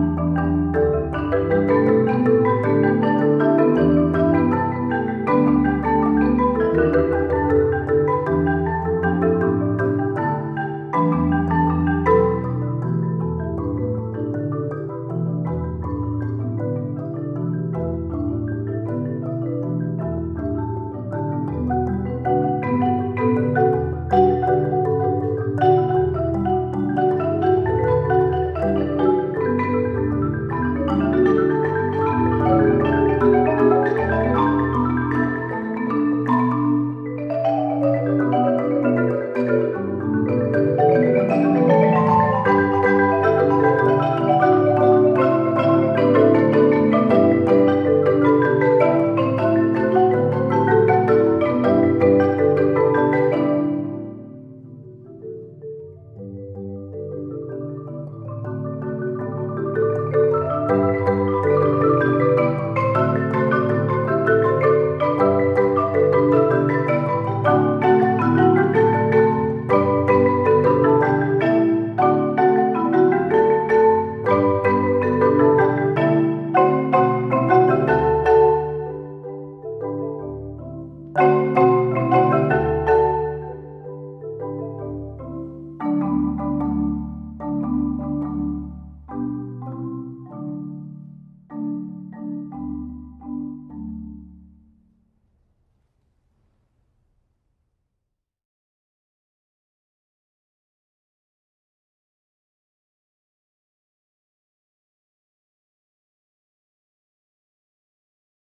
Música